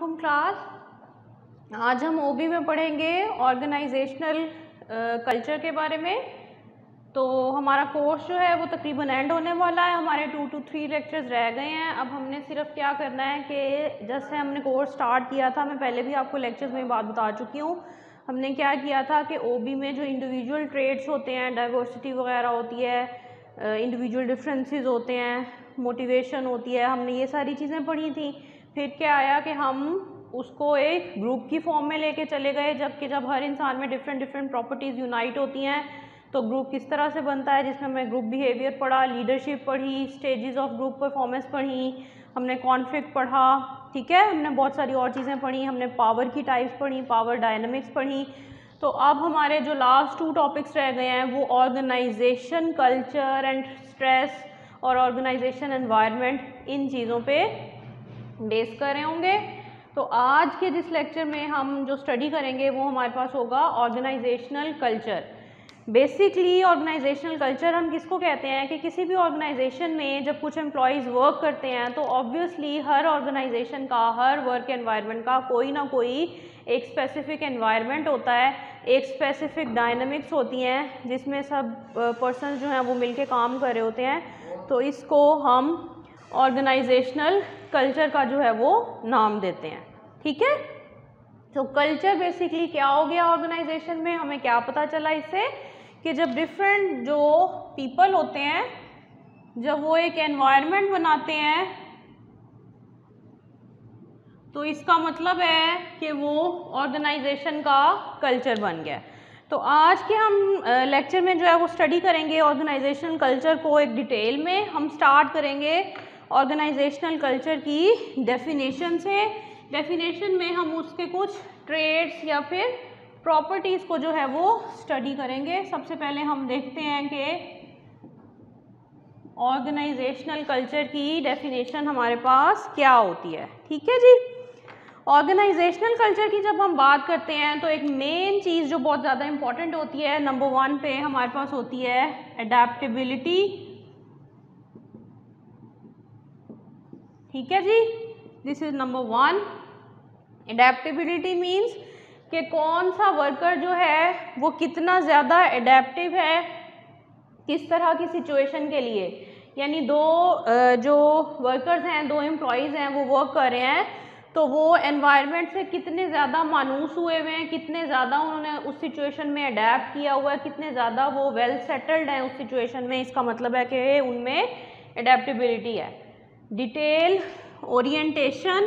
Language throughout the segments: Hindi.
हम क्लास आज हम ओबी में पढ़ेंगे ऑर्गेनाइजेशनल कल्चर के बारे में। तो हमारा कोर्स जो है, वो तकरीबन एंड होने वाला है। हमारे टू टू थ्री लेक्चर्स रह गए हैं। अब हमने सिर्फ़ क्या करना है कि जैसे हमने कोर्स स्टार्ट किया था। मैं पहले भी आपको लेक्चर्स में बात बता चुकी हूँ। हमने क्या किया था कि ओबी में जो इंडिविजुअल ट्रेड्स होते हैं डाइवर्सिटी वगैरह होती है इंडिविजुअल डिफरेंसेस होते हैं मोटिवेशन होती है, हमने ये सारी चीज़ें पढ़ी थी। फिर क्या आया कि हम उसको एक ग्रुप की फॉर्म में लेके चले गए, जबकि जब हर इंसान में डिफरेंट डिफरेंट प्रॉपर्टीज़ यूनाइट होती हैं तो ग्रुप किस तरह से बनता है, जिसमें हमने ग्रुप बिहेवियर पढ़ा लीडरशिप पढ़ी स्टेजेस ऑफ़ ग्रुप परफॉर्मेंस पढ़ी, हमने कॉन्फ्लिक्ट पढ़ा, ठीक है? हमने बहुत सारी और चीज़ें पढ़ी, हमने पावर की टाइप्स पढ़ी पावर डायनमिक्स पढ़ी। तो अब हमारे जो लास्ट टू टॉपिक्स रह गए हैं, वो ऑर्गेनाइजेशन कल्चर एंड स्ट्रेस और ऑर्गेनाइजेशन एनवायरनमेंट इन चीज़ों पे बेस कर रहे होंगे। तो आज के जिस लेक्चर में हम जो स्टडी करेंगे वो हमारे पास होगा organisational culture basically organisational culture हम किसको कहते हैं कि किसी भी ऑर्गेनाइजेशन में जब कुछ एम्प्लॉयज़ वर्क करते हैं तो ऑब्वियसली हर ऑर्गेनाइजेशन का, हर वर्क एनवायरनमेंट का कोई ना कोई एक स्पेसिफिक एनवायरनमेंट होता है, एक स्पेसिफिक डायनामिक्स होती हैं जिसमें सब पर्सन जो हैं वो मिलके काम कर रहे होते हैं। तो इसको हम ऑर्गेनाइजेशनल कल्चर का जो है वो नाम देते हैं। ठीक है? तो कल्चर बेसिकली क्या हो गया ऑर्गेनाइजेशन में? हमें क्या पता चला इससे कि जब डिफरेंट जो पीपल होते हैं, जब वो एक एनवायरनमेंट बनाते हैं तो इसका मतलब है कि वो ऑर्गेनाइजेशन का कल्चर बन गया। तो आज के हम लेक्चर में जो है वो स्टडी करेंगे ऑर्गेनाइजेशन कल्चर को एक डिटेल में। हम स्टार्ट करेंगे ऑर्गेनाइजेशनल कल्चर की डेफिनेशन से। डेफिनेशन में हम उसके कुछ ट्रेड्स या फिर प्रॉपर्टीज़ को जो है वो स्टडी करेंगे। सबसे पहले हम देखते हैं कि ऑर्गेनाइजेशनल कल्चर की डेफिनेशन हमारे पास क्या होती है। ठीक है जी? ऑर्गेनाइजेशनल कल्चर की जब हम बात करते हैं तो एक मेन चीज़ जो बहुत ज़्यादा इंपॉर्टेंट होती है नंबर वन पे हमारे पास होती है अडेप्टेबिलिटी ठीक है जी? This is number one adaptability means कि कौन सा वर्कर जो है, वो कितना ज़्यादा एडेप्टिव है किस तरह की सिचुएशन के लिए? यानी दो जो वर्कर्स हैं, दो एम्प्लॉयज़ हैं, वो वर्क कर रहे हैं तो वो एनवायरनमेंट से कितने ज़्यादा मानूस हुए हुए हैं, कितने ज़्यादा उन्होंने उस सिचुएशन में अडेप्ट किया हुआ है, कितने ज़्यादा वो वेल सेटल्ड हैं उस सिचुएशन में। इसका मतलब है कि उनमें एडेप्टेबिलिटी है। डिटेल, ओरिएंटेशन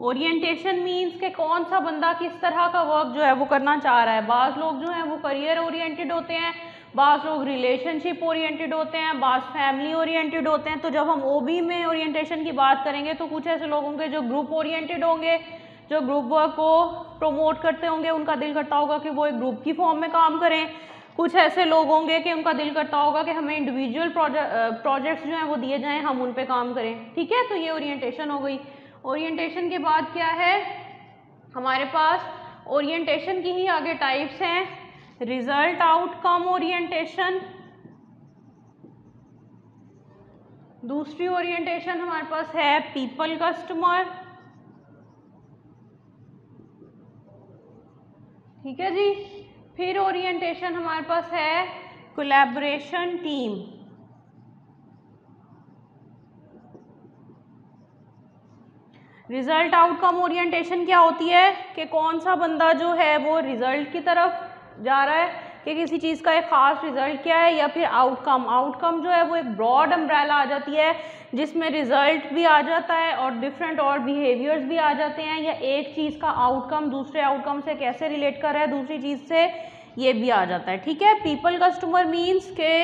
ओरिएंटेशन मीन्स के कौन सा बंदा किस तरह का वर्क जो है वो करना चाह रहा है। बाज़ लोग जो हैं वो करियर ओरिएंटेड होते हैं, बाज़ लोग रिलेशनशिप ओरिएंटेड होते हैं, बाज़ फैमिली ओरिएंटेड होते हैं। तो जब हम ओबी में ओरिएंटेशन की बात करेंगे तो कुछ ऐसे लोग होंगे जो ग्रुप ओरिएंटेड होंगे, जो ग्रुप वर्क को प्रमोट करते होंगे। उनका दिल करता होगा कि वो एक ग्रुप की फॉर्म में काम करें। कुछ ऐसे लोग होंगे कि उनका दिल करता होगा कि हमें इंडिविजुअल प्रोजेक्ट्स जो हैं वो दिए जाएँ, हम उन पे काम करें। ठीक है? तो ये ओरिएंटेशन हो गई। ओरिएंटेशन के बाद क्या है? हमारे पास ओरिएंटेशन की ही आगे टाइप्स हैं। रिज़ल्ट आउटकम ओरिएंटेशन दूसरी ओरिएंटेशन हमारे पास है पीपल कस्टमर ठीक है जी? फिर ओरिएंटेशन हमारे पास है collaboration team result outcome orientation क्या होती है? कि कौन सा बंदा जो है वो रिज़ल्ट की तरफ़ जा रहा है कि किसी चीज़ का एक ख़ास रिज़ल्ट क्या है या फिर आउटकम आउटकम जो है वो एक ब्रॉड अम्ब्रेला आ जाती है, जिसमें रिज़ल्ट भी आ जाता है और डिफरेंट और बिहेवियर्स भी आ जाते हैं। या एक चीज़ का आउटकम दूसरे आउटकम से कैसे रिलेट कर रहा है, दूसरी चीज़ से ये भी आ जाता है। ठीक है? पीपल कस्टमर मीन्स के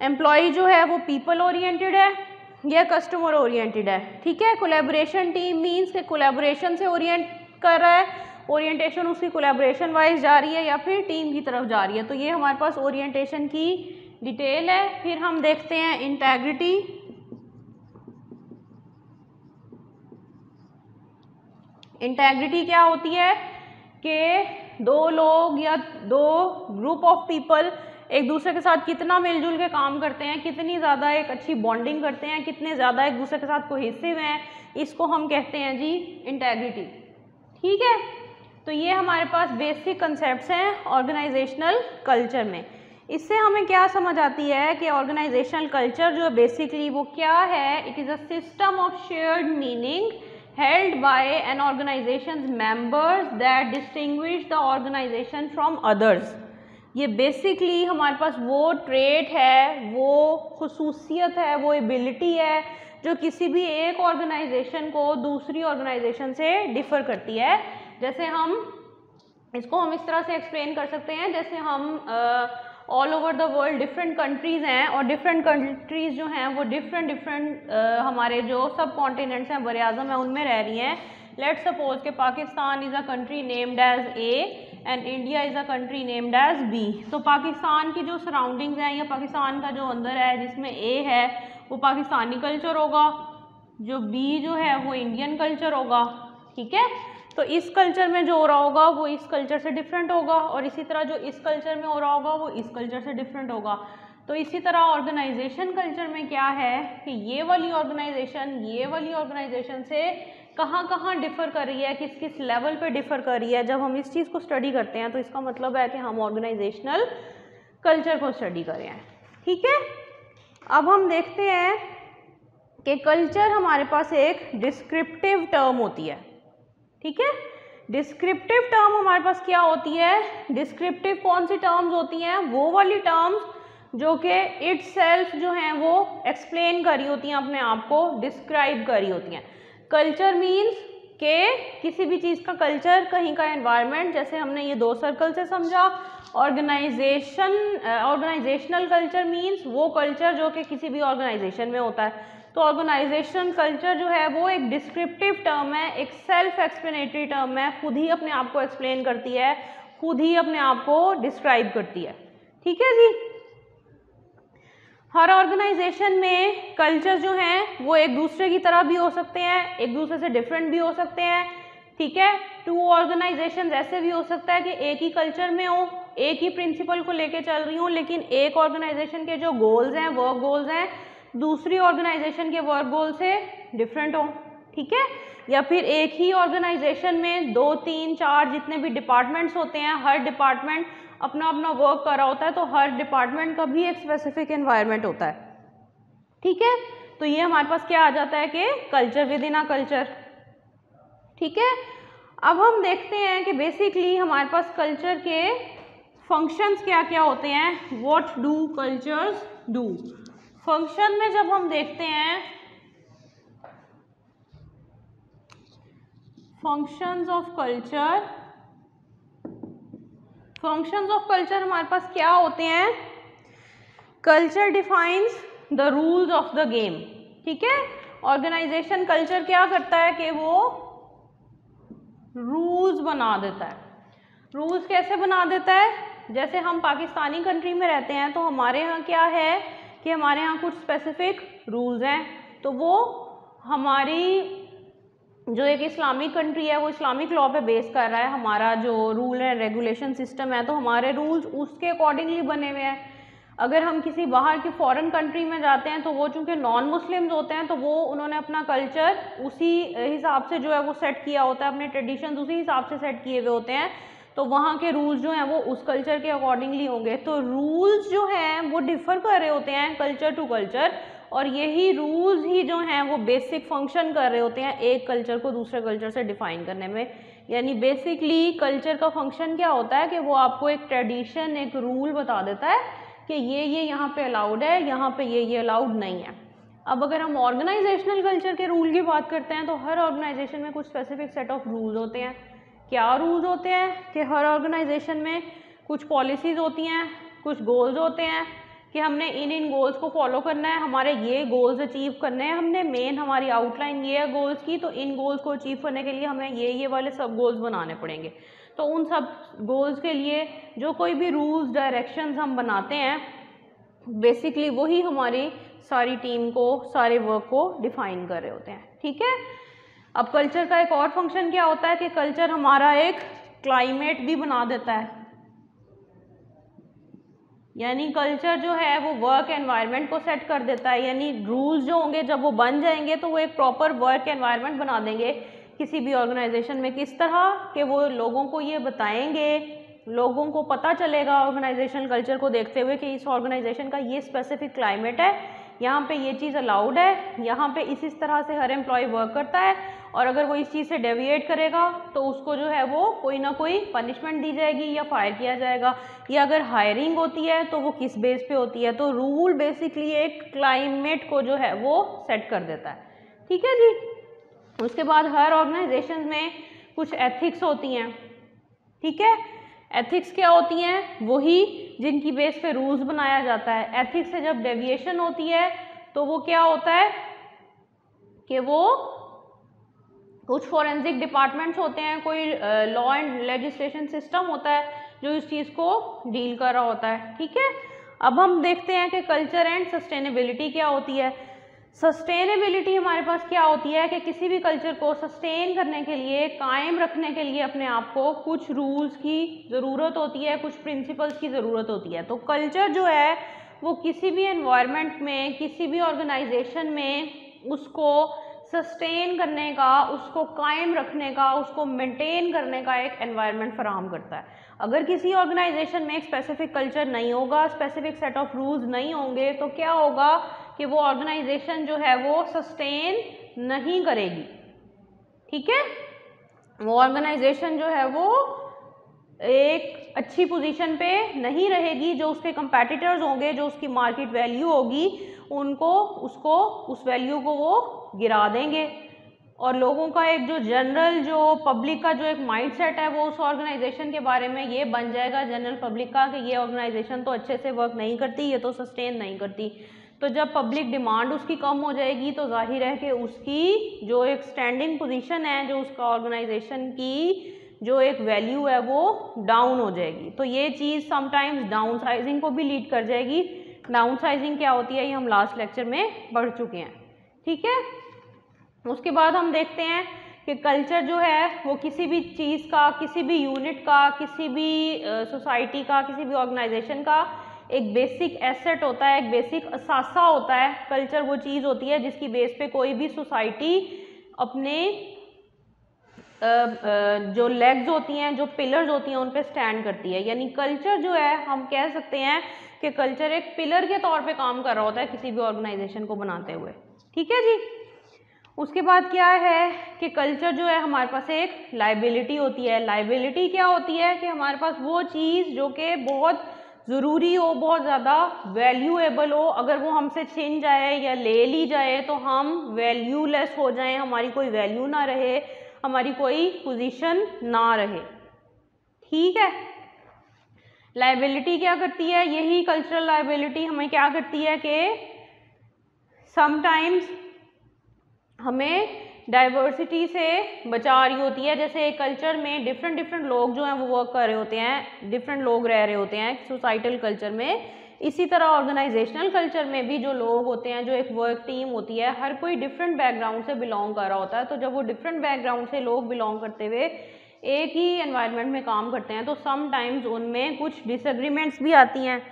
एम्प्लॉय जो है वो पीपल ओरिएंटेड है, या कस्टमर ओरिएंटेड है। ठीक है? कोलेबोरेशन टीम मीन्स के कोलेबोरेशन से ओरिएंट कर रहा है। ओरिएंटेशन उसकी कोलेबोरेशन वाइज जा रही है या फिर टीम की तरफ़ जा रही है? तो ये हमारे पास ओरिएंटेशन की डिटेल है। फिर हम देखते हैं इंटेग्रिटी इंटेग्रिटी क्या होती है? कि दो लोग या दो ग्रुप ऑफ़ पीपल एक दूसरे के साथ कितना मिलजुल के काम करते हैं, कितनी ज़्यादा एक अच्छी बॉन्डिंग करते हैं, कितने ज़्यादा एक दूसरे के साथ कोहेसिव हैं, इसको हम कहते हैं जी इंटेग्रिटी ठीक है? तो ये हमारे पास बेसिक कंसेप्ट हैं ऑर्गेनाइजेशनल कल्चर में। इससे हमें क्या समझ आती है कि ऑर्गेनाइजेशनल कल्चर जो बेसिकली वो क्या है? It is a system of shared meaning held by an organisation members that distinguish the organisation from others ये बेसिकली हमारे पास वो ट्रेट है, वो खसूसियत है, वो एबिलिटी है जो किसी भी एक ऑर्गेनाइजेशन को दूसरी ऑर्गेनाइजेशन से डिफ़र करती है। जैसे हम इसको हम इस तरह से एक्सप्लेन कर सकते हैं, जैसे हम all over the world different countries हैं और डिफरेंट कंट्रीज़ जो हैं वो डिफरेंट डिफरेंट हमारे जो सब कॉन्टिनेंट्स हैं बर अज़म है, उनमें रह रही हैं। लेट सपोज़ के Pakistan is a country named as A and India is a country named as B तो पाकिस्तान की जो सराउंडिंग्स हैं या पाकिस्तान का जो अंदर है, जिसमें ए है, वो पाकिस्तानी कल्चर होगा। जो बी जो है, वो इंडियन कल्चर होगा। ठीक है? तो इस कल्चर में जो हो रहा होगा, वो इस कल्चर से डिफरेंट होगा और इसी तरह जो इस कल्चर में हो रहा होगा, वो इस कल्चर से डिफरेंट होगा। तो इसी तरह ऑर्गेनाइजेशन कल्चर में क्या है कि ये वाली ऑर्गेनाइजेशन ये वाली ऑर्गेनाइजेशन से कहाँ कहाँ डिफ़र कर रही है किस किस लेवल पे डिफ़र कर रही है। जब हम इस चीज़ को स्टडी करते हैं तो इसका मतलब है कि हम ऑर्गेनाइजेशनल कल्चर को स्टडी कर ठीक है? अब हम देखते हैं कि कल्चर हमारे पास एक डिस्क्रिप्टिव टर्म होती है। ठीक है? डिस्क्रिप्टिव टर्म हमारे पास क्या होती है? डिस्क्रिप्टिव कौन सी टर्म्स होती हैं? वो वाली टर्म्स जो कि इट सेल्फ जो हैं, वो एक्सप्लेन करी होती हैं, अपने आप को डिस्क्राइब करी होती हैं। कल्चर मीन्स के किसी भी चीज़ का कल्चर कहीं का एनवायरनमेंट जैसे हमने ये दो सर्कल से समझा ऑर्गेनाइजेशन ऑर्गेनाइजेशनल कल्चर मीन्स वो कल्चर जो कि किसी भी ऑर्गेनाइजेशन में होता है। तो ऑर्गेनाइजेशन कल्चर जो है, वो एक डिस्क्रिप्टिव टर्म है, एक सेल्फ एक्सप्लेनेटरी टर्म है, खुद ही अपने आप को एक्सप्लेन करती है, खुद ही अपने आप को डिस्क्राइब करती है। ठीक है जी? हर ऑर्गेनाइजेशन में कल्चर जो हैं, वो एक दूसरे की तरह भी हो सकते हैं, एक दूसरे से डिफरेंट भी हो सकते हैं। ठीक है? टू ऑर्गेनाइजेशन ऐसे भी हो सकता है कि एक ही कल्चर में हो, एक ही प्रिंसिपल को लेके चल रही हूँ, लेकिन एक ऑर्गेनाइजेशन के जो गोल्स हैं वर्क गोल्स हैं दूसरी ऑर्गेनाइजेशन के वर्क गोल से डिफरेंट हो, ठीक है? या फिर एक ही ऑर्गेनाइजेशन में दो, तीन, चार जितने भी डिपार्टमेंट्स होते हैं, हर डिपार्टमेंट अपना अपना वर्क कर रहा होता है तो हर डिपार्टमेंट का भी एक स्पेसिफिक एनवायरनमेंट होता है। ठीक है? तो ये हमारे पास क्या आ जाता है कि culture within a culture ठीक है? अब हम देखते हैं कि बेसिकली हमारे पास कल्चर के फ़ंक्शंस क्या क्या होते हैं what do cultures do function में जब हम देखते हैं functions of culture functions of culture हमारे पास क्या होते हैं? Culture defines the rules of the game ठीक है? ऑर्गेनाइजेशन कल्चर क्या करता है कि वो रूल्स बना देता है। रूल्स कैसे बना देता है? जैसे हम पाकिस्तानी कंट्री में रहते हैं तो हमारे यहाँ क्या है? कि हमारे यहाँ कुछ स्पेसिफिक रूल्स हैं तो वो हमारी जो एक इस्लामिक कंट्री है, वो इस्लामिक लॉ पे बेस कर रहा है। हमारा जो रूल है रेगुलेशन सिस्टम है तो हमारे रूल्स उसके अकॉर्डिंगली बने हुए हैं। अगर हम किसी बाहर की फॉरेन कंट्री में जाते हैं तो वो चूँकि नॉन मुस्लिम्स होते हैं तो वो उन्होंने अपना कल्चर उसी हिसाब से जो है वो सेट किया होता है, अपने ट्रेडिशन उसी हिसाब से सेट किए हुए होते हैं। तो वहाँ के रूल्स जो हैं, वो उस कल्चर के अकॉर्डिंगली होंगे। तो रूल्स जो हैं, वो डिफ़र कर रहे होते हैं कल्चर टू कल्चर और यही रूल्स ही जो हैं, वो बेसिक फ़ंक्शन कर रहे होते हैं एक कल्चर को दूसरे कल्चर से डिफ़ाइन करने में। यानी बेसिकली कल्चर का फ़ंक्शन क्या होता है कि वो आपको एक ट्रेडिशन एक रूल बता देता है कि ये ये यहाँ पे अलाउड है, यहाँ पे ये ये अलाउड नहीं है। अब अगर हम ऑर्गेनाइजेशनल कल्चर के रूल की बात करते हैं तो हर ऑर्गेनाइजेशन में कुछ स्पेसिफिक सेट ऑफ़ रूल्स होते हैं। क्या रूल्स होते हैं कि हर ऑर्गेनाइजेशन में कुछ पॉलिसीज़ होती हैं, कुछ गोल्स होते हैं, कि हमने इन इन गोल्स को फॉलो करना है, हमारे ये गोल्स अचीव करने हैं, हमने मेन हमारी आउटलाइन ये है गोल्स की तो इन गोल्स को अचीव करने के लिए हमें ये ये वाले सब गोल्स बनाने पड़ेंगे। तो उन सब गोल्स के लिए जो कोई भी रूल्स डायरेक्शंस हम बनाते हैं बेसिकली वही हमारी सारी टीम को, सारे वर्क को डिफाइन कर रहे होते हैं। ठीक है? अब कल्चर का एक और फ़ंक्शन क्या होता है कि कल्चर हमारा एक क्लाइमेट भी बना देता है। यानी कल्चर जो है वो वर्क एनवायरनमेंट को सेट कर देता है। यानी रूल्स जो होंगे, जब वो बन जाएँगे तो वो एक प्रॉपर वर्क एनवायरनमेंट बना देंगे। किसी भी ऑर्गेनाइजेशन में किस तरह कि वो लोगों को ये बताएँगे, लोगों को पता चलेगा ऑर्गेनाइजेशन कल्चर को देखते हुए कि इस ऑर्गेनाइजेशन का ये स्पेसिफिक क्लाइमेट है। यहाँ पे ये चीज़ अलाउड है। यहाँ पे इस तरह से हर एम्प्लॉय वर्क करता है। और अगर वो इस चीज़ से डेविएट करेगा तो उसको जो है वो कोई ना कोई पनिशमेंट दी जाएगी या फायर किया जाएगा। या अगर हायरिंग होती है तो वो किस बेस पे होती है? तो रूल बेसिकली एक क्लाइमेट को जो है वो सेट कर देता है। ठीक है जी? उसके बाद हर ऑर्गेनाइजेशन में कुछ एथिक्स होती हैं। ठीक है? एथिक्स क्या होती हैं? वही जिनकी बेस पे रूल्स बनाया जाता है। एथिक्स से जब डेविएशन होती है तो वो क्या होता है? कि वो कुछ फॉरेंसिक डिपार्टमेंट्स होते हैं, कोई लॉ एंड लेजिस्लेशन सिस्टम होता है जो इस चीज़ को डील कर रहा होता है, ठीक है? अब हम देखते हैं कि कल्चर एंड सस्टेनेबिलिटी क्या होती है। सस्टेनेबिलिटी हमारे पास क्या होती है कि किसी भी कल्चर को सस्टेन करने के लिए, कायम रखने के लिए अपने आप को कुछ रूल्स की ज़रूरत होती है, कुछ प्रिंसिपल्स की ज़रूरत होती है। तो कल्चर जो है, वो किसी भी एनवायरनमेंट में, किसी भी ऑर्गेनाइजेशन में उसको सस्टेन करने का, उसको कायम रखने का, उसको मेंटेन करने का एक एनवायरनमेंट फराहम करता है। अगर किसी ऑर्गेनाइजेशन में एक स्पेसिफिक कल्चर नहीं होगा स्पेसिफिक सेट ऑफ़ रूल्स नहीं होंगे तो क्या होगा कि वो ऑर्गेनाइजेशन जो है वो सस्टेन नहीं करेगी। ठीक है? वो ऑर्गेनाइजेशन जो है वो एक अच्छी पोजीशन पे नहीं रहेगी, जो उसके कंपेटिटर्स होंगे, जो उसकी मार्केट वैल्यू होगी, उनको, उसको, उस वैल्यू को वो गिरा देंगे। और लोगों का एक जो जनरल जो पब्लिक का जो एक माइंडसेट है वो उस ऑर्गेनाइजेशन के बारे में ये बन जाएगा जनरल पब्लिक का कि ये ऑर्गेनाइजेशन तो अच्छे से वर्क नहीं करती, ये तो सस्टेन नहीं करती। तो जब पब्लिक डिमांड उसकी कम हो जाएगी तो ज़ाहिर है कि उसकी जो एक स्टैंडिंग पोजीशन है, जो उसका ऑर्गेनाइजेशन की जो एक वैल्यू है वो डाउन हो जाएगी। तो ये चीज़ समटाइम्स डाउन साइजिंग को भी लीड कर जाएगी। डाउन साइजिंग क्या होती है, ये हम लास्ट लेक्चर में पढ़ चुके हैं। ठीक है? उसके बाद हम देखते हैं कि कल्चर जो है, वो किसी भी चीज़ का, किसी भी यूनिट का, किसी भी सोसाइटी का, किसी भी ऑर्गेनाइजेशन का एक बेसिक एसेट होता है, एक बेसिक असासा होता है। कल्चर वो चीज़ होती है जिसकी बेस पे कोई भी सोसाइटी अपने जो लेग्स होती हैं, जो पिलर्स होती हैं, उन पे स्टैंड करती है। यानी कल्चर जो है, हम कह सकते हैं कि कल्चर एक पिलर के तौर पे काम कर रहा होता है किसी भी ऑर्गेनाइजेशन को बनाते हुए। ठीक है जी? उसके बाद क्या है कि कल्चर जो है, हमारे पास एक लाइबिलिटी होती है। लाइबिलिटी क्या होती है कि हमारे पास वो चीज़ जो कि बहुत ज़रूरी हो, बहुत ज़्यादा वैल्यूएबल हो। अगर वो हमसे छिन जाए या ले ली जाए तो हम वैल्यूलेस हो जाएँ, हमारी कोई वैल्यू ना रहे, हमारी कोई पोजीशन ना रहे। ठीक है? लाइबिलिटी क्या करती है? यही कल्चरल लाइबिलिटी हमें क्या करती है कि समटाइम्स हमें डाइवर्सिटी से बचा रही होती है। जैसे कल्चर में डिफरेंट डिफरेंट लोग जो हैं, वो वर्क कर रहे होते हैं डिफरेंट लोग रह रहे होते हैं सोसाइटल कल्चर में। इसी तरह ऑर्गेनाइजेशनल कल्चर में भी जो लोग होते हैं, जो एक वर्क टीम होती है, हर कोई डिफरेंट बैकग्राउंड से बिलोंग कर रहा होता है। तो जब वो डिफरेंट बैकग्राउंड से लोग बिलोंग करते हुए एक ही एनवायरनमेंट में काम करते हैं तो समटाइम्स उनमें कुछ डिसएग्रीमेंट्स भी आती हैं।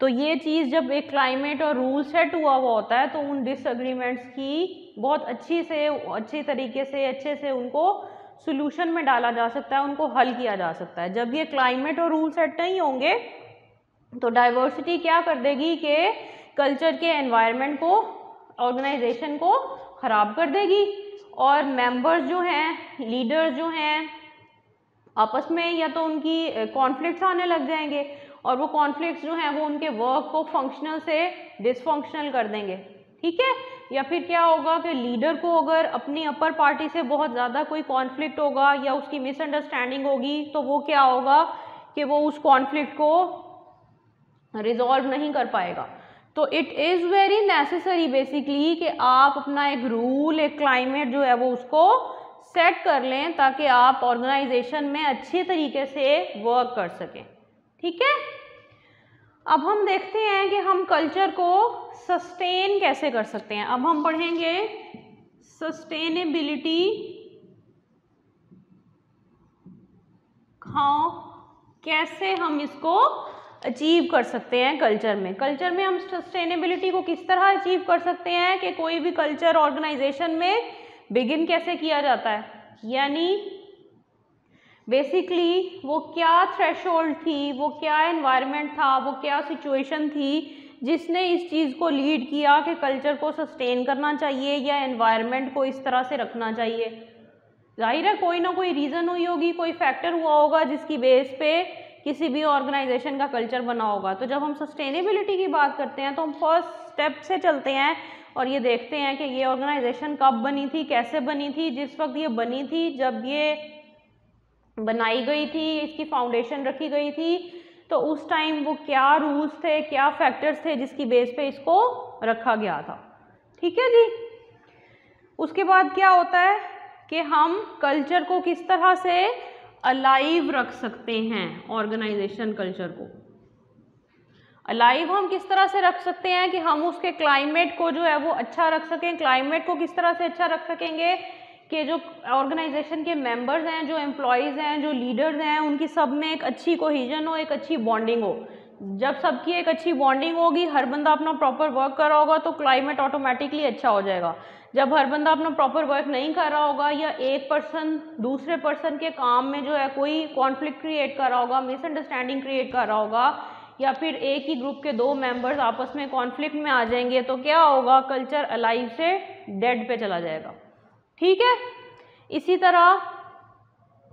तो ये चीज़ जब एक क्लाइमेट और रूल सेट हुआ हुआ होता है तो उन डिसएग्रीमेंट्स की बहुत अच्छी से, अच्छी तरीके से, अच्छे से उनको सोल्यूशन में डाला जा सकता है, उनको हल किया जा सकता है। जब ये क्लाइमेट और रूल सेट नहीं होंगे तो डाइवर्सिटी क्या कर देगी कि कल्चर के एनवायरनमेंट को ऑर्गेनाइजेशन को ख़राब कर देगी और मेंबर्स जो हैं लीडर्स जो हैं, आपस में या तो उनकी कॉन्फ्लिक्ट्स आने लग जाएँगे। और वो कॉन्फ्लिक्ट जो हैं, वो उनके वर्क को फंक्शनल से डिसफंक्शनल कर देंगे। ठीक है? या फिर क्या होगा कि लीडर को अगर अपनी अपर पार्टी से बहुत ज़्यादा कोई कॉन्फ्लिक्ट होगा या उसकी मिसअंडरस्टैंडिंग होगी तो वो क्या होगा कि वो उस कॉन्फ्लिक्ट को रिजॉल्व नहीं कर पाएगा। तो it is very necessary basically कि आप अपना एक रूल एक क्लाइमेट जो है, वो उसको सेट कर लें ताकि आप ऑर्गेनाइजेशन में अच्छे तरीके से वर्क कर सकें। ठीक है? अब हम देखते हैं कि हम कल्चर को सस्टेन कैसे कर सकते हैं। अब हम पढ़ेंगे सस्टेनेबिलिटी हाँ कैसे हम इसको अचीव कर सकते हैं कल्चर में। कल्चर में हम सस्टेनेबिलिटी को किस तरह अचीव कर सकते हैं कि कोई भी कल्चर ऑर्गेनाइजेशन में बिगिन कैसे किया जाता है? यानी बेसिकली वो क्या थ्रेशोल्ड थी, वो क्या इन्वायरमेंट था, वो क्या सिचुएशन थी जिसने इस चीज़ को लीड किया कि कल्चर को सस्टेन करना चाहिए या इन्वायरमेंट को इस तरह से रखना चाहिए। ज़ाहिर है, कोई ना कोई रीज़न हुई होगी, कोई फैक्टर हुआ होगा जिसकी बेस पे किसी भी ऑर्गेनाइजेशन का कल्चर बना होगा। तो जब हम सस्टेनेबिलिटी की बात करते हैं तो हम फ़र्स्ट स्टेप से चलते हैं और ये देखते हैं कि ये ऑर्गेनाइजेशन कब बनी थी, कैसे बनी थी, जिस वक्त ये बनी थी, जब ये बनाई गई थी, इसकी फाउंडेशन रखी गई थी। तो उस टाइम वो क्या रूल्स थे, क्या फैक्टर्स थे जिसकी बेस पे इसको रखा गया था? ठीक है जी? उसके बाद क्या होता है कि हम कल्चर को किस तरह से अलाइव रख सकते हैं ऑर्गेनाइजेशन कल्चर को? अलाइव हम किस तरह से रख सकते हैं कि हम उसके क्लाइमेट को जो है वो अच्छा रख सकें क्लाइमेट को किस तरह से अच्छा रख सकेंगे? कि जो ऑर्गेनाइजेशन के मेंबर्स हैं, जो एम्प्लॉयज़ हैं, जो लीडर्स हैं, उनकी सब में एक अच्छी कोहिजन हो, एक अच्छी बॉन्डिंग हो। जब सबकी एक अच्छी बॉन्डिंग होगी, हर बंदा अपना प्रॉपर वर्क कर रहा होगा तो क्लाइमेट ऑटोमेटिकली अच्छा हो जाएगा। जब हर बंदा अपना प्रॉपर वर्क नहीं कर रहा होगा, या एक पर्सन दूसरे पर्सन के काम में जो है कोई कॉन्फ्लिक्ट क्रिएट कर रहा होगा मिसअंडरस्टैंडिंग क्रिएट कर रहा होगा, या फिर एक ही ग्रुप के दो मेंबर्स आपस में कॉन्फ्लिक्ट में आ जाएँगे तो क्या होगा कल्चर अलाइव से डेड पे चला जाएगा। ठीक है? इसी तरह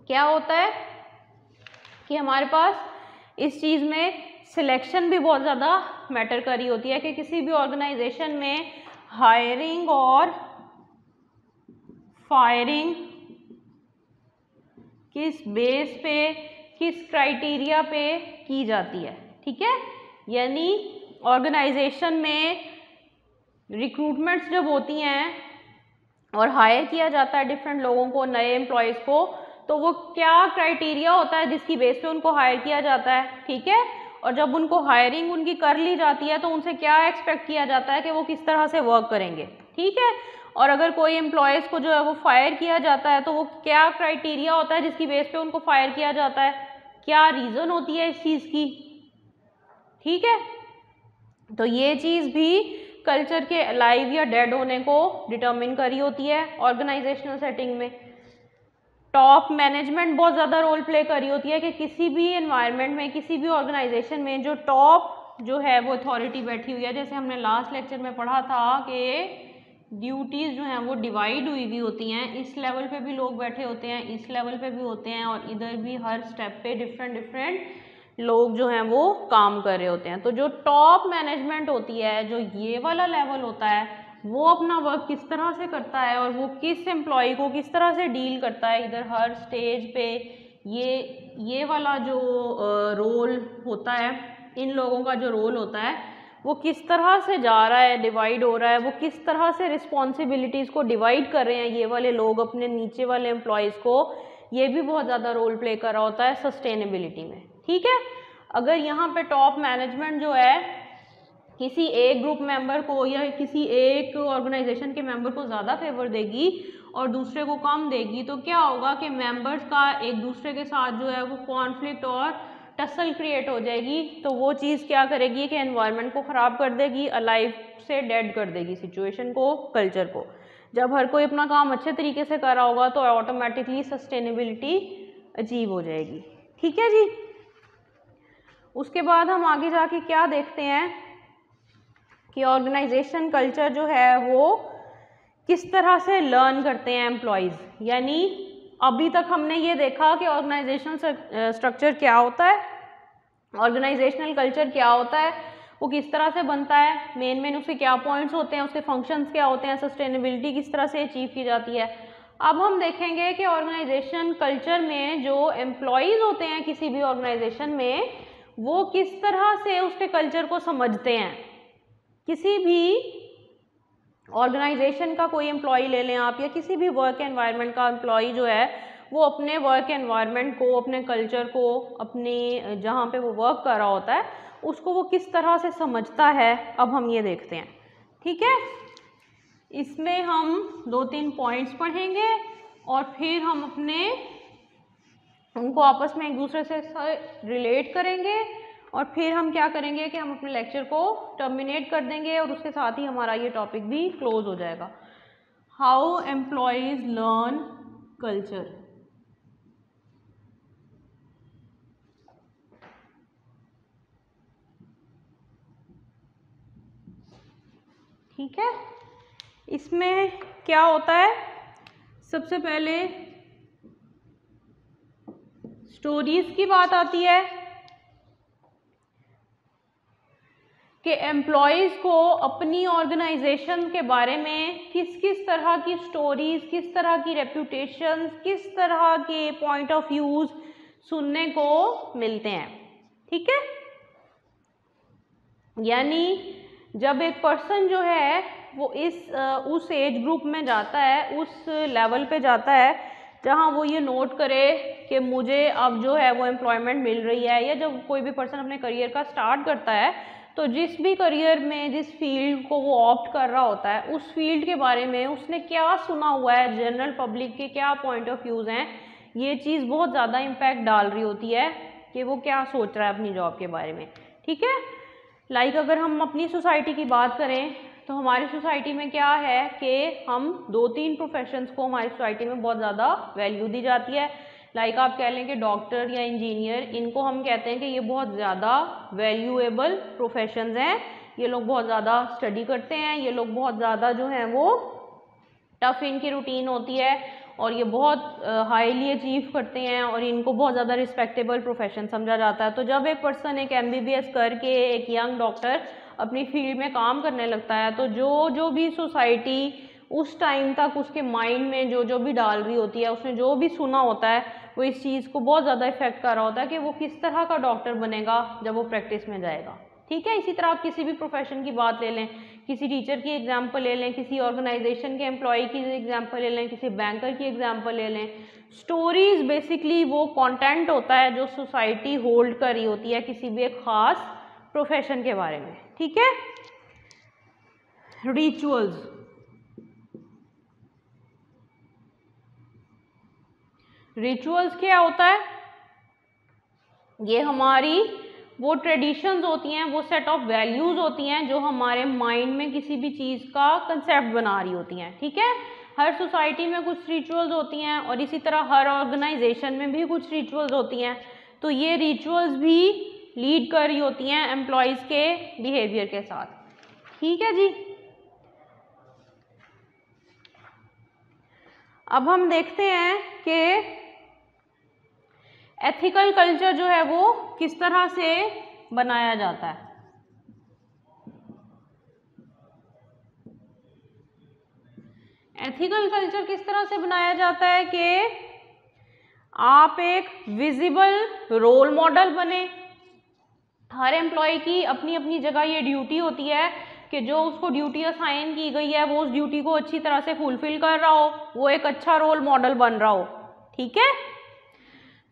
क्या होता है कि हमारे पास इस चीज़ में सिलेक्शन भी बहुत ज़्यादा मैटर करी होती है कि किसी भी ऑर्गेनाइजेशन में हायरिंग और फायरिंग किस बेस पे, किस क्राइटेरिया पे की जाती है। ठीक है? यानी ऑर्गेनाइजेशन में रिक्रूटमेंट्स जब होती हैं और हायर किया जाता है डिफरेंट लोगों को, नए एम्प्लॉयज़ को तो वो क्या क्राइटेरिया होता है जिसकी बेस पे उनको हायर किया जाता है? ठीक है? और जब उनको हायरिंग उनकी कर ली जाती है तो उनसे क्या एक्सपेक्ट किया जाता है कि वो किस तरह से वर्क करेंगे? ठीक है? और अगर कोई एम्प्लॉयज़ को जो है वो फायर किया जाता है तो वो क्या क्राइटेरिया होता है जिसकी बेस पे उनको फायर किया जाता है? क्या रीज़न होती है इस चीज़ की? ठीक है? तो ये चीज़ भी कल्चर के लाइव या डेड होने को डिटर्मिन करी होती है ऑर्गेनाइजेशनल सेटिंग में। टॉप मैनेजमेंट बहुत ज़्यादा रोल प्ले करी होती है कि किसी भी इन्वायरमेंट में, किसी भी ऑर्गेनाइजेशन में जो टॉप जो है वो अथॉरिटी बैठी हुई है। जैसे हमने लास्ट लेक्चर में पढ़ा था कि ड्यूटीज़ जो हैं वो डिवाइड हुई हुई होती हैं। इस लेवल पे भी लोग बैठे होते हैं, इस लेवल पे भी होते हैं और इधर भी हर स्टेप पे डिफरेंट डिफरेंट लोग जो हैं वो काम कर रहे होते हैं। तो जो टॉप मैनेजमेंट होती है, जो ये वाला लेवल होता है, वो अपना वर्क किस तरह से करता है और वो किस एम्प्लॉय को किस तरह से डील करता है इधर हर स्टेज पे, ये ये वाला जो रोल होता है, इन लोगों का जो रोल होता है, वो किस तरह से जा रहा है डिवाइड हो रहा है, वो किस तरह से रिस्पॉन्सिबिलिटीज़ को डिवाइड कर रहे हैं ये वाले लोग अपने नीचे वाले एम्प्लॉयज़ को, ये भी बहुत ज़्यादा रोल प्ले कर रहा होता है सस्टेनेबिलिटी में। ठीक है? अगर यहाँ पे टॉप मैनेजमेंट जो है, किसी एक ग्रुप मेंबर को या किसी एक ऑर्गेनाइजेशन के मेंबर को ज़्यादा फेवर देगी और दूसरे को कम देगी तो क्या होगा कि मेंबर्स का एक दूसरे के साथ जो है वो कॉन्फ्लिक्ट और टसल क्रिएट हो जाएगी। तो वो चीज़ क्या करेगी कि एनवायरनमेंट को ख़राब कर देगी अलाइव से डेड कर देगी सिचुएशन को कल्चर को। जब हर कोई अपना काम अच्छे तरीके से कर होगा तो ऑटोमेटिकली सस्टेनेबिलिटी अचीव हो जाएगी। ठीक है जी? उसके बाद हम आगे जाके क्या देखते हैं कि ऑर्गेनाइजेशन कल्चर जो है वो किस तरह से लर्न करते हैं एम्प्लॉयज़ यानी अभी तक हमने ये देखा कि ऑर्गेनाइजेशन स्ट्रक्चर क्या होता है ऑर्गेनाइजेशनल कल्चर क्या होता है, वो किस तरह से बनता है मेन मेन उसके क्या पॉइंट्स होते हैं, उसके फ़ंक्शंस क्या होते हैं सस्टेनेबिलिटी किस तरह से अचीव की जाती है। अब हम देखेंगे कि ऑर्गेनाइजेशन कल्चर में जो एम्प्लॉयज़ होते हैं किसी भी ऑर्गेनाइजेशन में वो किस तरह से उसके कल्चर को समझते हैं? किसी भी ऑर्गेनाइजेशन का कोई एम्प्लॉय ले लें आप, या किसी भी वर्क एनवायरनमेंट का एम्प्लॉय जो है, वो अपने वर्क एनवायरनमेंट को, अपने कल्चर को, अपने, जहाँ पे वो वर्क कर रहा होता है, उसको वो किस तरह से समझता है? अब हम ये देखते हैं। ठीक है? इसमें हम दो तीन पॉइंट्स पढ़ेंगे और फिर हम अपने उनको आपस में एक दूसरे से रिलेट करेंगे और फिर हम क्या करेंगे कि हम अपने लेक्चर को टर्मिनेट कर देंगे और उसके साथ ही हमारा ये टॉपिक भी क्लोज हो जाएगा। हाउ एम्प्लॉयज़ लर्न कल्चर ठीक है? इसमें क्या होता है? सबसे पहले स्टोरीज की बात आती है कि एम्प्लॉयज़ को अपनी ऑर्गेनाइजेशन के बारे में किस किस तरह की स्टोरीज किस तरह की रेपुटेशन किस तरह के पॉइंट ऑफ़ व्यूज़ सुनने को मिलते हैं। ठीक है? यानी जब एक पर्सन जो है, वो इस उस एज ग्रुप में जाता है, उस लेवल पे जाता है जहाँ वो ये नोट करे कि मुझे अब जो है वो एम्प्लॉयमेंट मिल रही है या जब कोई भी पर्सन अपने करियर का स्टार्ट करता है तो जिस भी करियर में, जिस फ़ील्ड को वो ऑप्ट कर रहा होता है, उस फ़ील्ड के बारे में उसने क्या सुना हुआ है जनरल पब्लिक के क्या पॉइंट ऑफ़ व्यूज़ हैं, ये चीज़ बहुत ज़्यादा इम्पैक्ट डाल रही होती है कि वो क्या सोच रहा है अपनी जॉब के बारे में। ठीक है? लाइक like अगर हम अपनी सोसाइटी की बात करें तो हमारी सोसाइटी में क्या है कि हम दो तीन प्रोफेशंस को हमारी सोसाइटी में बहुत ज़्यादा वैल्यू दी जाती है। लाइक like आप कह लें कि डॉक्टर या इंजीनियर इनको हम कहते हैं कि ये बहुत ज़्यादा वैल्यूएबल प्रोफेशंस हैं। ये लोग बहुत ज़्यादा स्टडी करते हैं, ये लोग बहुत ज़्यादा जो हैं वो टफ इनकी रूटीन होती है और ये बहुत हाईली अचीव करते हैं और इनको बहुत ज़्यादा रिस्पेक्टेबल प्रोफेशन समझा जाता है। तो जब एक पर्सन एक एम करके एक यंग डॉक्टर अपनी फ़ील्ड में काम करने लगता है तो जो जो भी सोसाइटी उस टाइम तक उसके माइंड में जो जो भी डाल रही होती है, उसने जो भी सुना होता है, वो इस चीज़ को बहुत ज़्यादा इफ़ेक्ट कर रहा होता है कि वो किस तरह का डॉक्टर बनेगा जब वो प्रैक्टिस में जाएगा। ठीक है, इसी तरह आप किसी भी प्रोफेशन की बात ले लें, किसी टीचर की एग्ज़ाम्पल ले लें, किसी ऑर्गेनाइजेशन के एम्प्लॉय की एग्ज़ाम्पल ले लें, किसी बैंकर की एग्ज़ाम्पल ले लें, स्टोरीज बेसिकली वो कंटेंट होता है जो सोसाइटी होल्ड कर रही होती है किसी भी एक ख़ास प्रोफेशन के बारे में, ठीक है? रिचुअल्स रिचुअल्स क्या होता है? ये हमारी वो ट्रेडिशंस होती हैं, वो सेट ऑफ़ वैल्यूज़ होती हैं, जो हमारे माइंड में किसी भी चीज़ का कंसेप्ट बना रही होती हैं, ठीक है? हर सोसाइटी में कुछ रिचुअल्स होती हैं और इसी तरह हर ऑर्गेनाइजेशन में भी कुछ रिचुअल्स होती हैं। तो ये रिचुअल्स भी लीड कर रही होती हैं एम्प्लॉयज़ के बिहेवियर के साथ। ठीक है जी? अब हम देखते हैं कि एथिकल कल्चर जो है वो किस तरह से बनाया जाता है। एथिकल कल्चर किस तरह से बनाया जाता है कि आप एक विजिबल रोल मॉडल बने। हर एम्प्लॉय की अपनी अपनी जगह ये ड्यूटी होती है कि जो उसको ड्यूटी असाइन की गई है, वो उस ड्यूटी को अच्छी तरह से फुलफिल कर रहा हो, वो एक अच्छा रोल मॉडल बन रहा हो, ठीक है?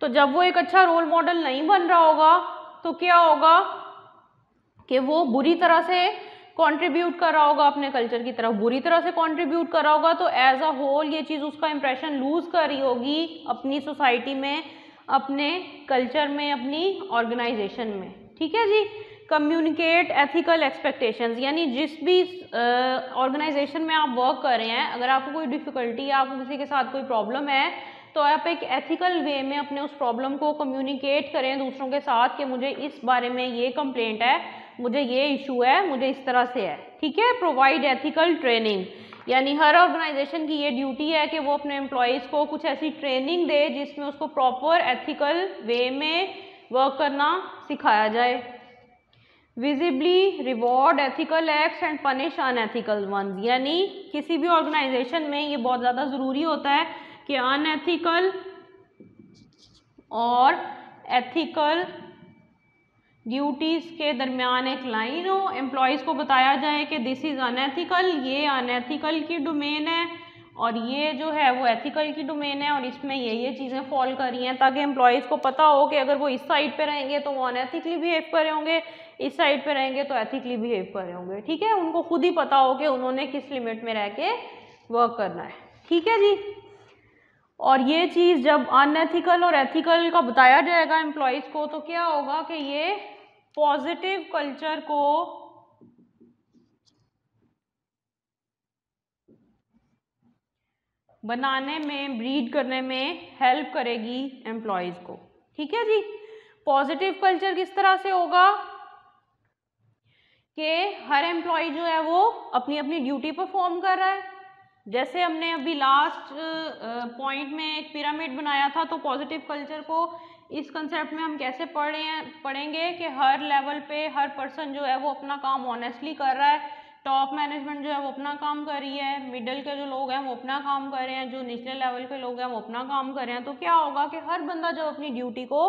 तो जब वो एक अच्छा रोल मॉडल नहीं बन रहा होगा तो क्या होगा कि वो बुरी तरह से कंट्रीब्यूट कर रहा होगा अपने कल्चर की तरफ़, बुरी तरह से कंट्रीब्यूट कर रहा होगा तो एज अ होल ये चीज़ उसका इंप्रेशन लूज कर रही होगी अपनी सोसाइटी में, अपने कल्चर में, अपनी ऑर्गेनाइजेशन में। ठीक है जी? कम्युनिकेट एथिकल एक्सपेक्टेशंस यानी जिस भी ऑर्गेनाइजेशन में आप वर्क कर रहे हैं, अगर आपको कोई डिफ़िकल्टी या आपको किसी के साथ कोई प्रॉब्लम है तो आप एक एथिकल वे में अपने उस प्रॉब्लम को कम्युनिकेट करें दूसरों के साथ कि मुझे इस बारे में ये कंप्लेंट है, मुझे ये इशू है, मुझे इस तरह से है। ठीक है? प्रोवाइड एथिकल ट्रेनिंग यानी हर ऑर्गेनाइजेशन की ये ड्यूटी है कि वो अपने एम्प्लॉयज़ को कुछ ऐसी ट्रेनिंग दे जिसमें उसको प्रॉपर एथिकल वे में वर्क करना सिखाया जाए। Visibly reward ethical acts and punish unethical one यानी किसी भी ऑर्गेनाइजेशन में ये बहुत ज़्यादा ज़रूरी होता है कि अनएथिकल और एथिकल ड्यूटीज़ के दरमियान एक लाइन हो। एम्प्लॉयज़ को बताया जाए कि दिस इज़ अनएथिकल ये अनएथिकल की डोमेन है। और ये जो है वो एथिकल की डोमेन है और इसमें ये ये चीज़ें फॉल कर रही हैं ताकि एम्प्लॉयज़ को पता हो कि अगर वो इस साइड पे रहेंगे तो वो अनएथिकली बिहेव कर रहे होंगे, इस साइड पे रहेंगे तो एथिकली बिहेव कर रहे होंगे, ठीक है? उनको खुद ही पता हो कि उन्होंने किस लिमिट में रह के वर्क करना है, ठीक है जी? और ये चीज़ जब अनएथिकल और एथिकल का बताया जाएगा एम्प्लॉयज़ को तो क्या होगा कि ये पॉजिटिव कल्चर को बनाने में ब्रीड करने में हेल्प करेगी एम्प्लॉयज़ को। ठीक है जी? पॉजिटिव कल्चर किस तरह से होगा? कि हर एम्प्लॉय जो है वो अपनी अपनी ड्यूटी परफॉर्म कर रहा है। जैसे हमने अभी लास्ट पॉइंट में एक पिरामिड बनाया था तो पॉजिटिव कल्चर को इस कंसेप्ट में हम कैसे पढ़े पढ़ेंगे कि हर लेवल पे हर पर्सन जो है वो अपना काम ऑनेस्टली कर रहा है। टॉप मैनेजमेंट जो है वो अपना काम कर रही है मिडल के जो लोग हैं वो अपना काम कर रहे हैं, जो निचले लेवल के लोग हैं वो अपना काम कर रहे हैं। तो क्या होगा कि हर बंदा जब अपनी ड्यूटी को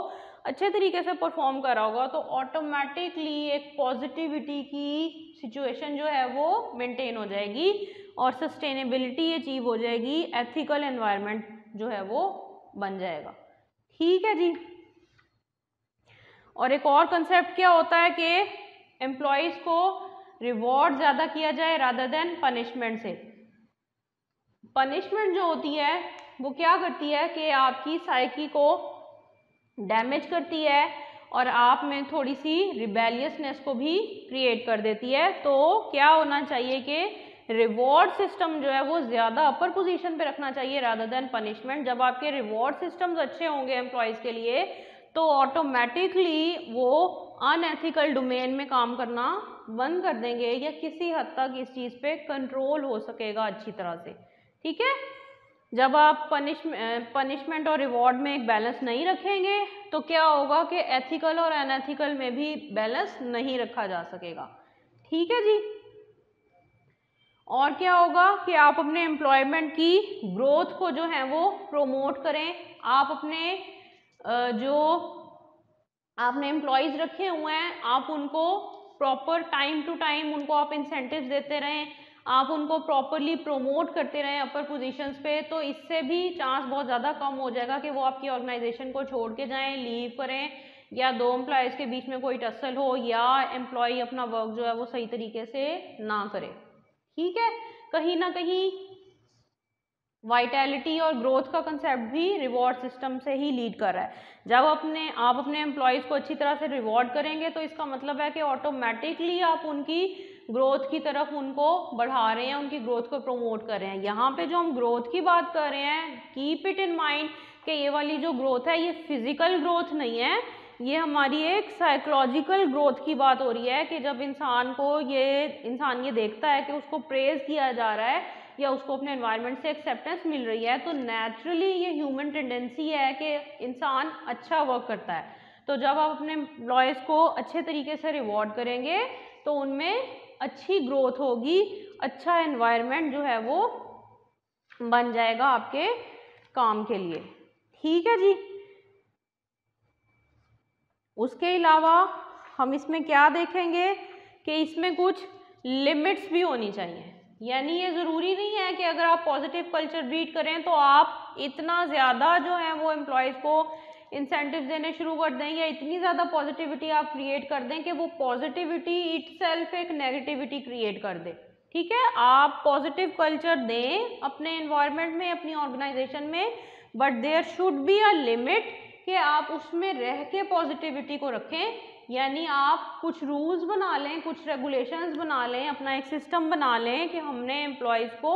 अच्छे तरीके से परफॉर्म कर होगा तो ऑटोमेटिकली एक पॉजिटिविटी की सिचुएशन जो है वो मेंटेन हो जाएगी और सस्टेनेबिलिटी अचीव हो जाएगी एथिकल एनवायरनमेंट जो है वो बन जाएगा। ठीक है जी? और एक और कंसेप्ट क्या होता है कि एम्प्लॉयज़ को रिवॉर्ड ज़्यादा किया जाए रादर देन पनिशमेंट से। पनिशमेंट जो होती है, वो क्या करती है कि आपकी साइकी को डैमेज करती है और आप में थोड़ी सी रिबेलियसनेस को भी क्रिएट कर देती है। तो क्या होना चाहिए कि रिवॉर्ड सिस्टम जो है, वो ज़्यादा अपर पोजीशन पे रखना चाहिए रादर देन पनिशमेंट जब आपके रिवॉर्ड सिस्टम्स अच्छे होंगे एम्प्लॉयज़ के लिए तो ऑटोमेटिकली वो अनएथिकल डोमेन में काम करना बंद कर देंगे या किसी हद तक इस चीज़ पे कंट्रोल हो सकेगा अच्छी तरह से। ठीक है? जब आप पनिशमेंट पनिशमेंट और रिवॉर्ड में एक बैलेंस नहीं रखेंगे तो क्या होगा कि एथिकल और अनएथिकल में भी बैलेंस नहीं रखा जा सकेगा। ठीक है जी? और क्या होगा कि आप अपने एम्प्लॉयमेंट की ग्रोथ को जो है वो प्रोमोट करें। आप अपने जो आपने एम्प्लॉयज़ रखे हुए हैं, आप उनको प्रॉपर टाइम टू टाइम उनको आप इंसेंटिव देते रहें, आप उनको प्रॉपरली प्रोमोट करते रहें अपर पोजीशंस पे तो इससे भी चांस बहुत ज़्यादा कम हो जाएगा कि वो आपकी ऑर्गेनाइजेशन को छोड़ के जाएँ लीव करें, या दो एम्प्लॉयज़ के बीच में कोई टसल हो, या एम्प्लॉय अपना वर्क जो है वो सही तरीके से ना करे। ठीक है? कहीं ना कहीं वाइटैलिटी और ग्रोथ का कंसेप्ट भी रिवॉर्ड सिस्टम से ही लीड कर रहा है। जब अपने, आप अपने एम्प्लॉयज़ को अच्छी तरह से रिवॉर्ड करेंगे तो इसका मतलब है कि ऑटोमेटिकली आप उनकी ग्रोथ की तरफ़ उनको बढ़ा रहे हैं, उनकी ग्रोथ को प्रमोट कर रहे हैं। यहाँ पे जो हम ग्रोथ की बात कर रहे हैं कीप इट इन माइंड कि ये वाली जो ग्रोथ है, ये फ़िज़िकल ग्रोथ नहीं है, ये हमारी एक साइकोलॉजिकल ग्रोथ की बात हो रही है कि जब इंसान को ये, इंसान ये देखता है कि उसको प्रेज किया जा रहा है या उसको अपने एनवायरनमेंट से एक्सेप्टेंस मिल रही है तो नेचुरली ये ह्यूमन टेंडेंसी है कि इंसान अच्छा वर्क करता है। तो जब आप अपने एम्प्लॉयज़ को अच्छे तरीके से रिवॉर्ड करेंगे तो उनमें अच्छी ग्रोथ होगी अच्छा एनवायरनमेंट जो है वो बन जाएगा आपके काम के लिए। ठीक है जी? उसके अलावा हम इसमें क्या देखेंगे कि इसमें कुछ लिमिट्स भी होनी चाहिए। यानी ये ज़रूरी नहीं है कि अगर आप पॉजिटिव कल्चर बीट करें तो आप इतना ज़्यादा जो है वो एम्प्लॉयज़ को इंसेंटिव देने शुरू कर दें या इतनी ज़्यादा पॉजिटिविटी आप क्रिएट कर दें कि वो पॉजिटिविटी इट एक नेगेटिविटी क्रिएट कर दे। ठीक है? आप पॉजिटिव कल्चर दें अपने इन्वायरमेंट में, अपनी ऑर्गेनाइजेशन में but there should be a limit कि आप उसमें रह के पॉजिटिविटी को रखें। यानी आप कुछ रूल्स बना लें, कुछ रेगुलेशंस बना लें, अपना एक सिस्टम बना लें कि हमने एम्प्लॉयज़ को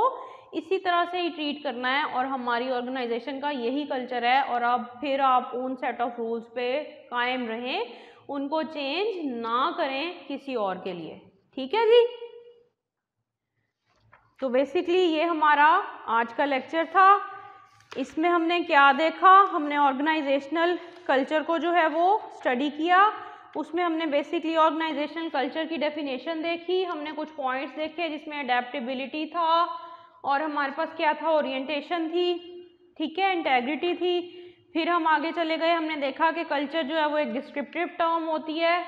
इसी तरह से ही ट्रीट करना है और हमारी ऑर्गेनाइजेशन का यही कल्चर है और अब फिर आप उन सेट ऑफ़ रूल्स पे कायम रहें, उनको चेंज ना करें किसी और के लिए। ठीक है जी? तो बेसिकली ये हमारा आज का लेक्चर था। इसमें हमने क्या देखा? हमने ऑर्गेनाइजेशनल कल्चर को जो है वो स्टडी किया। उसमें हमने बेसिकली ऑर्गेनाइजेशनल कल्चर की डेफिनेशन देखी, हमने कुछ पॉइंट्स देखे जिसमें अडेप्टेबिलिटी था और हमारे पास क्या था? ओरिएंटेशन थी, ठीक है? इंटेग्रिटी थी। फिर हम आगे चले गए, हमने देखा कि कल्चर जो है वो एक डिस्क्रिप्टिव टर्म होती है।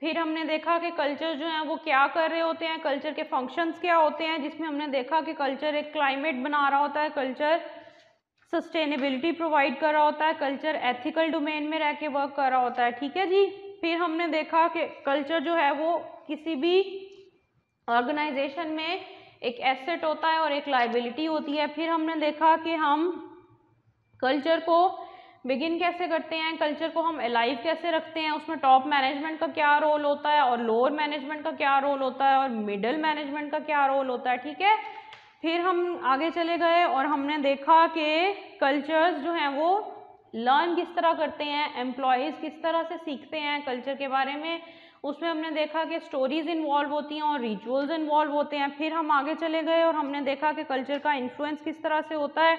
फिर हमने देखा कि कल्चर जो है वो क्या कर रहे होते हैं? कल्चर के फ़ंक्शंस क्या होते हैं? जिसमें हमने देखा कि कल्चर एक क्लाइमेट बना रहा होता है कल्चर सस्टेनेबिलिटी प्रोवाइड कर रहा होता है कल्चर एथिकल डोमेन में रह के वर्क कर रहा होता है, ठीक है जी? फिर हमने देखा कि कल्चर जो है वो किसी भी ऑर्गेनाइजेशन में एक एसेट होता है और एक लाइबिलिटी होती है। फिर हमने देखा कि हम कल्चर को बिगिन कैसे करते हैं कल्चर को हम अलाइव कैसे रखते हैं, उसमें टॉप मैनेजमेंट का क्या रोल होता है और लोअर मैनेजमेंट का क्या रोल होता है और मिडल मैनेजमेंट का क्या रोल होता है, ठीक है? फिर हम आगे चले गए और हमने देखा कि कल्चर्स जो हैं वो लर्न किस तरह करते हैं एम्प्लॉयज़ किस तरह से सीखते हैं कल्चर के बारे में, उसमें हमने देखा कि स्टोरीज इन्वॉल्व होती हैं और रिचुअल्स इन्वॉल्व होते हैं। फिर हम आगे चले गए और हमने देखा कि कल्चर का इन्फ्लुएंस किस तरह से होता है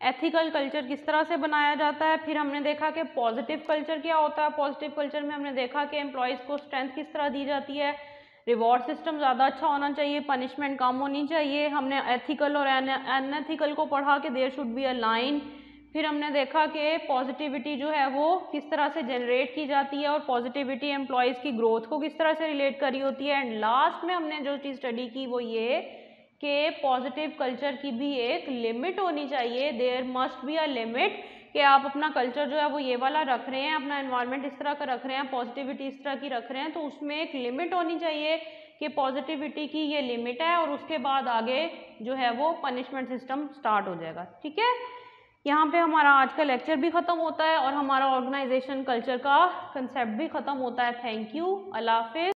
एथिकल कल्चर किस तरह से बनाया जाता है। फिर हमने देखा कि पॉजिटिव कल्चर क्या होता है पॉजिटिव कल्चर में हमने देखा कि एम्प्लॉयज़ को स्ट्रेंथ किस तरह दी जाती है। रिवॉर्ड सिस्टम ज़्यादा अच्छा होना चाहिए पनिशमेंट कम होनी चाहिए। हमने एथिकल और अनएथिकल को पढ़ा कि there should be a line फिर हमने देखा कि पॉजिटिविटी जो है वो किस तरह से जनरेट की जाती है और पॉजिटिविटी एम्प्लॉयज़ की ग्रोथ को किस तरह से रिलेट करी होती है। एंड लास्ट में हमने जो चीज़ स्टडी की वो ये कि पॉजिटिव कल्चर की भी एक लिमिट होनी चाहिए। There must be a limit कि आप अपना कल्चर जो है वो ये वाला रख रहे हैं, अपना इन्वायरमेंट इस तरह का रख रहे हैं पॉजिटिविटी इस तरह की रख रहे हैं तो उसमें एक लिमिट होनी चाहिए कि पॉजिटिविटी की ये लिमिट है और उसके बाद आगे जो है वो पनिशमेंट सिस्टम स्टार्ट हो जाएगा। ठीक है? यहाँ पे हमारा आज का लेक्चर भी ख़त्म होता है और हमारा ऑर्गेनाइजेशन कल्चर का कंसेप्ट भी ख़त्म होता है. Thank you Allah